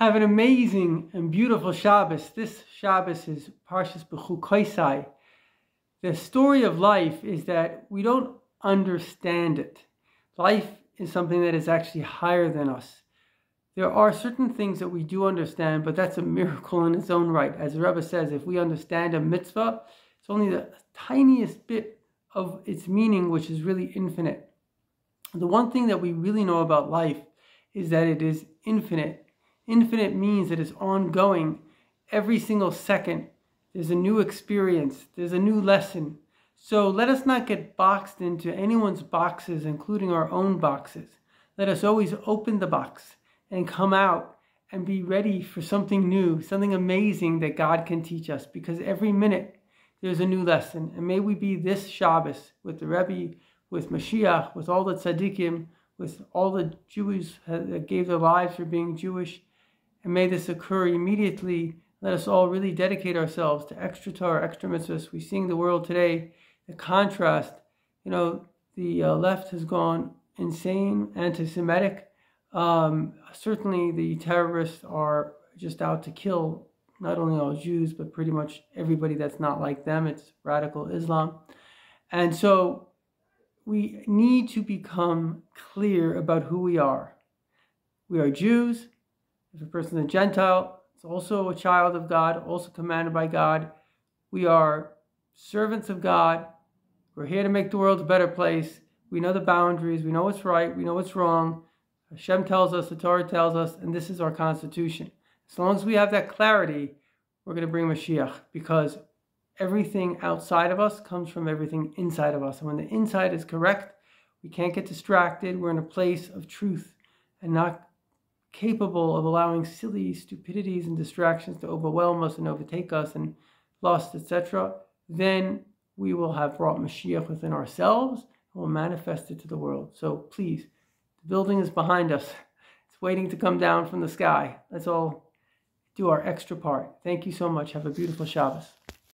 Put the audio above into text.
Have an amazing and beautiful Shabbos. This Shabbos is Parshas Bechukoisai. The story of life is that we don't understand it. Life is something that is actually higher than us. There are certain things that we do understand, but that's a miracle in its own right. As the Rebbe says, if we understand a mitzvah, it's only the tiniest bit of its meaning, which is really infinite. The one thing that we really know about life is that it is infinite Infinite means that it's ongoing. Every single second, there's a new experience, there's a new lesson. So let us not get boxed into anyone's boxes, including our own boxes. Let us always open the box and come out and be ready for something new, something amazing that God can teach us because every minute there's a new lesson. And may we be this Shabbos with the Rebbe, with Mashiach, with all the tzaddikim, with all the Jews that gave their lives for being Jewish, and may this occur immediately. Let us all really dedicate ourselves to extra Torah, extra mitzvahs. We see in the world today the contrast. You know, the uh, left has gone insane, anti-Semitic. Um, certainly, the terrorists are just out to kill not only all Jews, but pretty much everybody that's not like them. It's radical Islam. And so we need to become clear about who we are. We are Jews. If a person is a Gentile, it's also a child of God, also commanded by God. We are servants of God. We're here to make the world a better place. We know the boundaries. We know what's right. We know what's wrong. Hashem tells us, the Torah tells us, and this is our constitution. As long as we have that clarity, we're going to bring Mashiach because everything outside of us comes from everything inside of us. And when the inside is correct, we can't get distracted. We're in a place of truth and not capable of allowing silly stupidities and distractions to overwhelm us and overtake us and lust, etc., then we will have brought Mashiach within ourselves and will manifest it to the world. So please, the building is behind us. It's waiting to come down from the sky. Let's all do our extra part. Thank you so much. Have a beautiful Shabbos.